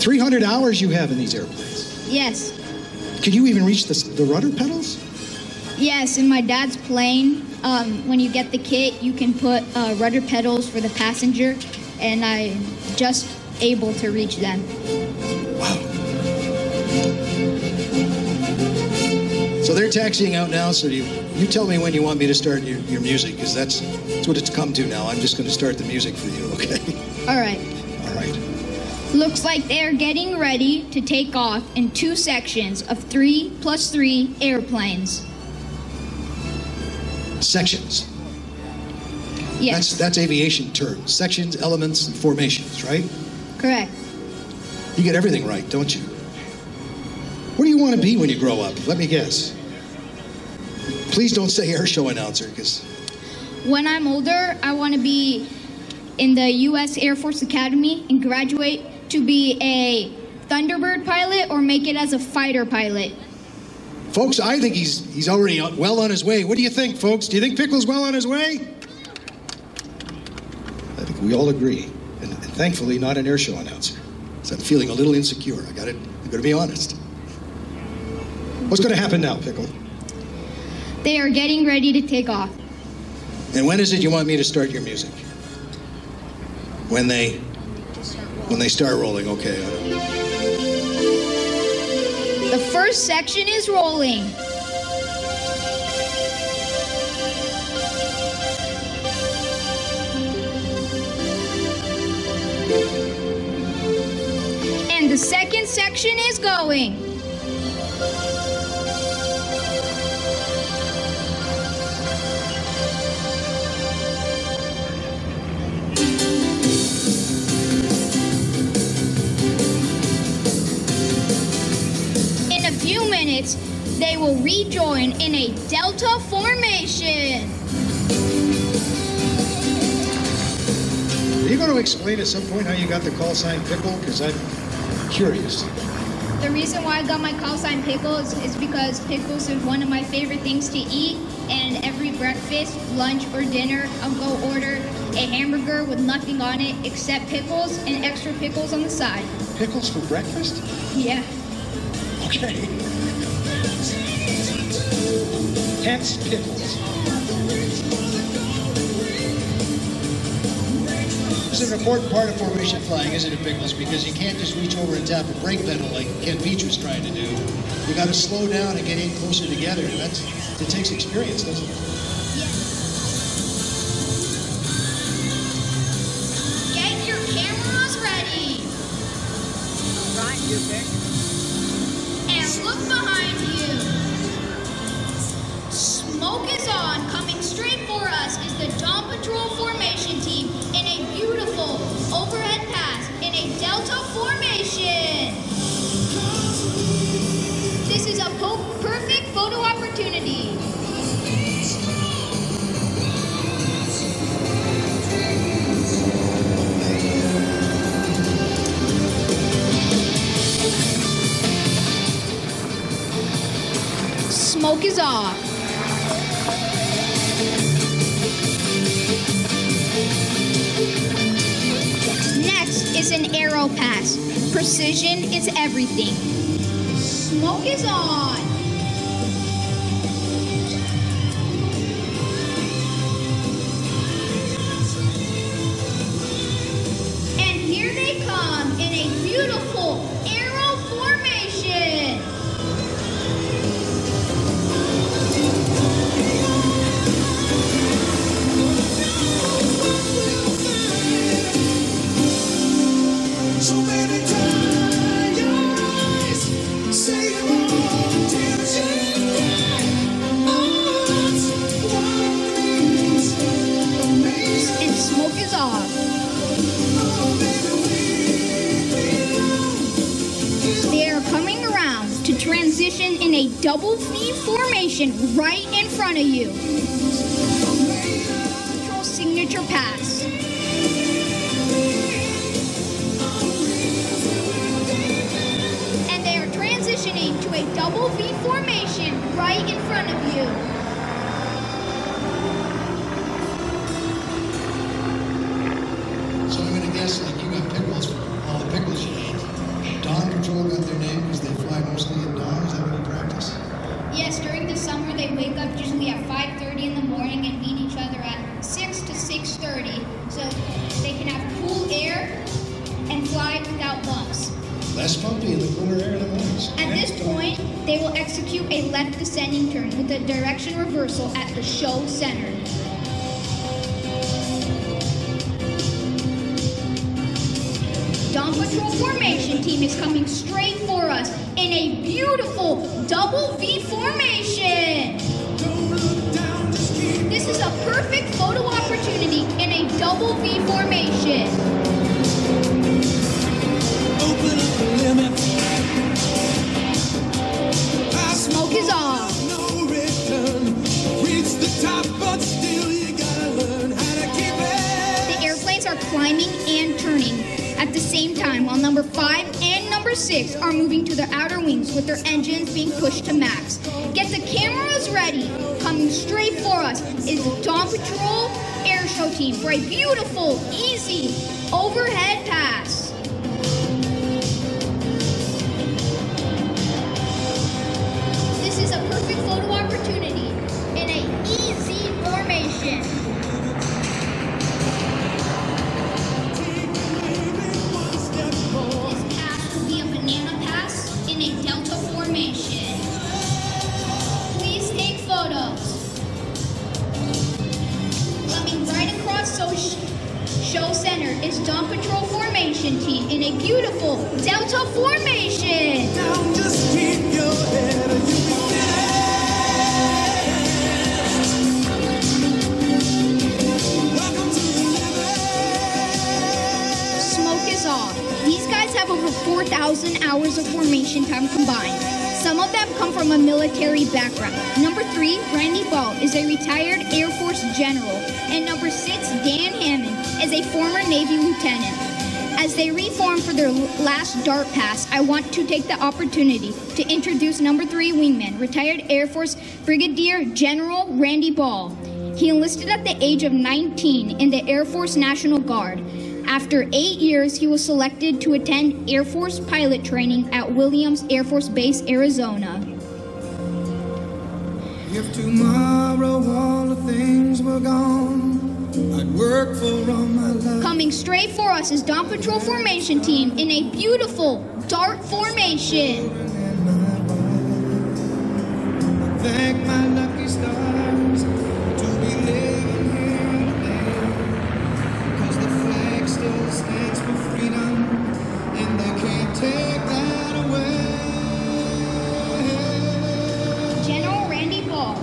300 hours you have in these airplanes. Yes. Can you even reach the, the rudder pedals? Yes, in my dad's plane, um, when you get the kit, you can put uh, rudder pedals for the passenger, and I'm just able to reach them. Wow. So they're taxiing out now. So you you tell me when you want me to start your, your music, because that's that's what it's come to now. I'm just going to start the music for you, okay? All right. All right. Looks like they are getting ready to take off in two sections of three plus three airplanes. Sections. Yes, That's that's aviation terms. Sections, elements, and formations, right? correct. You get everything right, don't you? What do you want to be when you grow up? Let me guess. Please don't say air show announcer, because When I'm older, I want to be in the U.S. Air Force Academy and graduate to be a Thunderbird pilot or make it as a fighter pilot. folks, I think he's he's already well on his way. What do you think, folks? Do you think Pickle's well on his way? I think we all agree, and, and thankfully, not an air show announcer. So I'm feeling a little insecure. I got it. I'm going to be honest. What's going to happen now, Pickle? They are getting ready to take off. And when is it you want me to start your music? When they when they start rolling, okay. The first section is rolling. And the second section is going. They will rejoin in a delta formation. Are you going to explain at some point how you got the call sign Pickle? Because I'm curious. The reason why I got my call sign pickles is because pickles is one of my favorite things to eat. And every breakfast, lunch, or dinner, I'll go order a hamburger with nothing on it except pickles and extra pickles on the side. Pickles for breakfast? Yeah. Okay. Hence pickles. This is an important part of formation flying, isn't it, Pickles? Because you can't just reach over and tap a brake pedal like Ken Beach was trying to do. You got to slow down and get in closer together. And that's it takes experience, doesn't it? Get your cameras ready. Right, you pick. Next is an arrow pass. Precision is everything. Smoke is on. Formation right in front of you. Control signature pass. And they are transitioning to a double V formation right in front of you. So I'm going to guess direction reversal at the show center. Dawn Patrol formation team is coming straight for us in a beautiful double V formation. This is a perfect photo opportunity in a double V formation. Climbing and turning at the same time while number 5 and number 6 are moving to their outer wings with their engines being pushed to max. Get the cameras ready. Coming straight for us is the Dawn Patrol Air Show team for a beautiful, easy overhead pass. 1,000 hours of formation time combined. Some of them come from a military background. Number three, Randy Ball is a retired Air Force general. And number six, Dan Hammond is a former Navy lieutenant. As they reform for their last dart pass, I want to take the opportunity to introduce number three wingman, retired Air Force Brigadier General Randy Ball. He enlisted at the age of 19 in the Air Force National Guard. After eight years, he was selected to attend Air Force pilot training at Williams Air Force Base, Arizona. If tomorrow all the things were gone, I'd work for all my life. Coming straight for us is Dawn Patrol Formation Team in a beautiful dart formation. and my wife. Thank my lucky stars stands for freedom, and they can't take that away. General Randy Ball.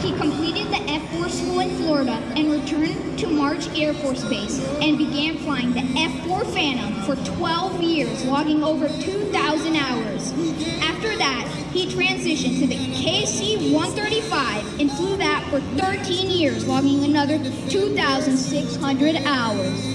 He completed the F-4 school in Florida and returned to March Air Force Base and began flying the F-4 Phantom for 12 years, logging over 2,000 hours. After that, he transitioned to the KC-135 and flew that for 13 years, logging another 2,600 hours.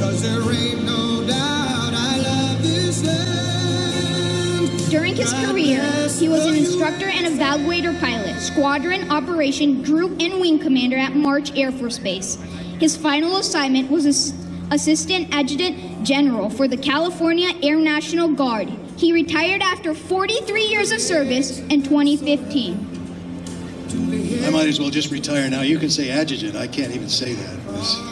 Cause there ain't no doubt I love this land. During his career, he was an instructor and evaluator pilot, squadron operation group and wing commander at March Air Force Base. His final assignment was as assistant adjutant general for the California Air National Guard. He retired after 43 years of service in 2015. I might as well just retire now. You can say adjutant. I can't even say that. It's-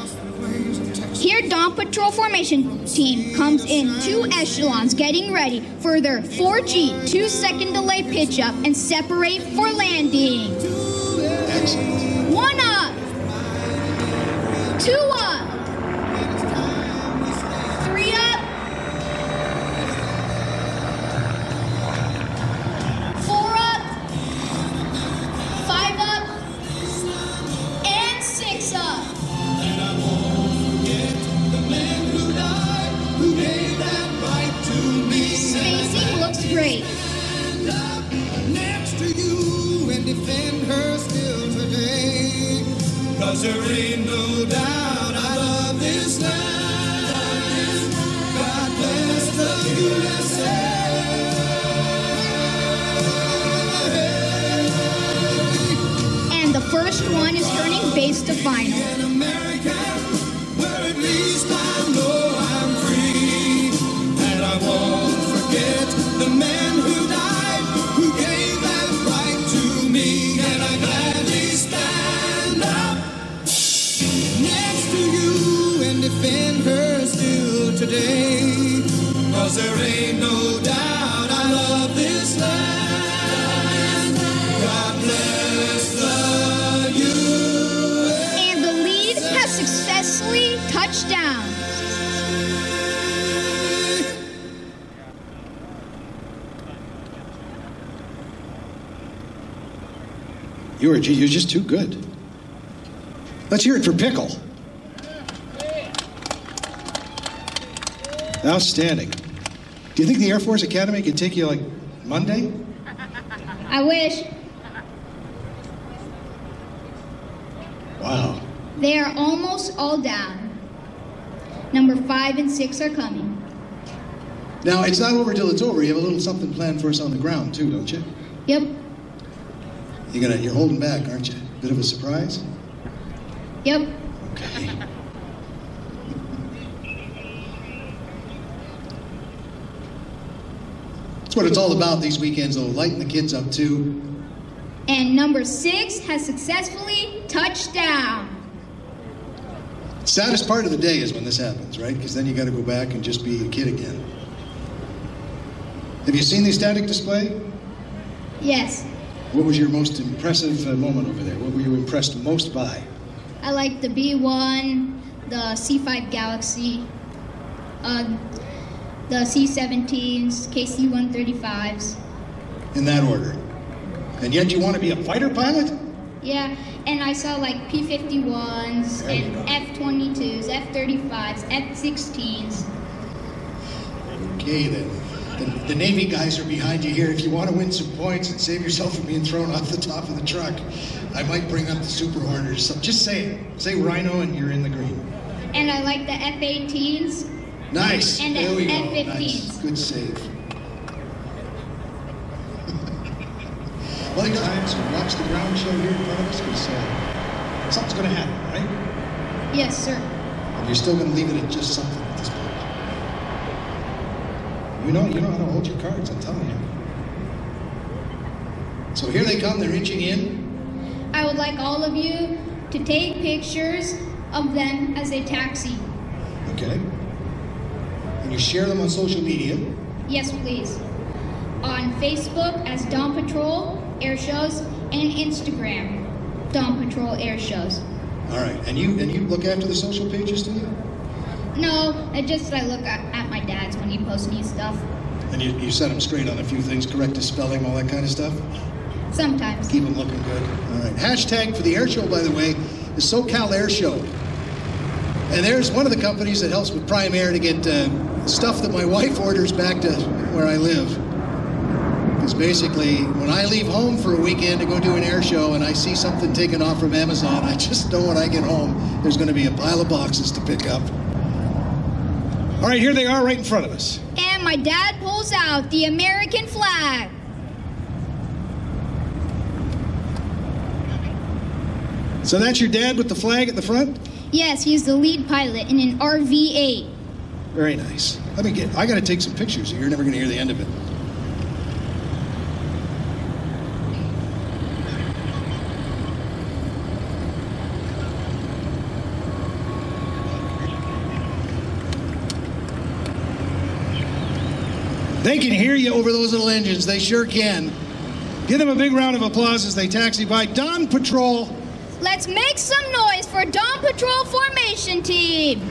Here, Dawn Patrol Formation Team comes in two echelons, getting ready for their 4G two second delay pitch up and separate for landing. One up. Two up. Cause there ain't no doubt I love this land. God bless the USA. And the first one is turning base to final. You are you're just too good. Let's hear it for Pickle. Outstanding. Do you think the Air Force Academy can take you like Monday? I wish. Wow. They are almost all down. Number five and six are coming. Now it's not over till it's over. You have a little something planned for us on the ground too, don't you? Yep. You're gonna you're holding back, aren't you? Bit of a surprise. Yep. Okay. That's what it's all about these weekends, though. Lighten the kids up too. And number six has successfully touched down. Saddest part of the day is when this happens, right? Because then you got to go back and just be a kid again. Have you seen the static display? Yes. What was your most impressive uh, moment over there? What were you impressed most by? I like the B1, the C5 Galaxy, uh, the C17s, KC135s. In that order. And yet you want to be a fighter pilot? Yeah, and I saw like P51s There and. F22s, F35s, F16s. Okay, then. The, the Navy guys are behind you here. If you want to win some points and save yourself from being thrown off the top of the truck, I might bring up the Super Hornets. So just say it. Say Rhino and you're in the green. And I like the F18s. Nice. And there we go. F-15s. Nice. Good save. well, guys, watch the ground show here in front of us because uh, something's going to happen, right? Yes, sir. And you're still going to leave it at just something at this point. You know, you know how to hold your cards. I'm telling you. So here they come. They're inching in. I would like all of you to take pictures of them as they taxi. Okay. And you share them on social media. Yes, please. On Facebook as Dawn Patrol Air Shows and Instagram, Dawn Patrol Air Shows. All right. And you and you look after the social pages, do you? No, it just I look at, at my dad's when he posts new stuff. And you, you set him straight on a few things, correct his spelling, all that kind of stuff. Sometimes. Keep him looking good. All right. Hashtag for the air show, by the way, is SoCal Air Show. And there's one of the companies that helps with Prime Air to get uh, stuff that my wife orders back to where I live. Because basically, when I leave home for a weekend to go do an air show and I see something taken off from Amazon, I just know when I get home there's going to be a pile of boxes to pick up. All right, here they are right in front of us. And my dad pulls out the American flag. So that's your dad with the flag at the front? Yes, he's the lead pilot in an RV 8. Very nice. Let me get, I got to take some pictures. You're never going to hear the end of it. They can hear you over those little engines. They sure can. Give them a big round of applause as they taxi by. Dawn Patrol. Let's make some noise for Dawn Patrol Formation Team.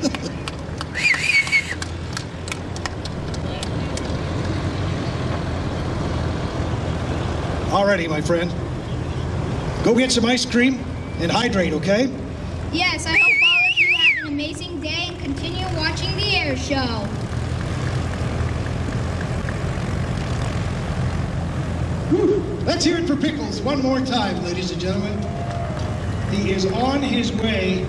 Alrighty, my friend. Go get some ice cream and hydrate, okay? Yes, I hope all of you have an amazing day and continue watching the air show. Whew. Let's hear it for Pickles one more time, ladies and gentlemen. He is on his way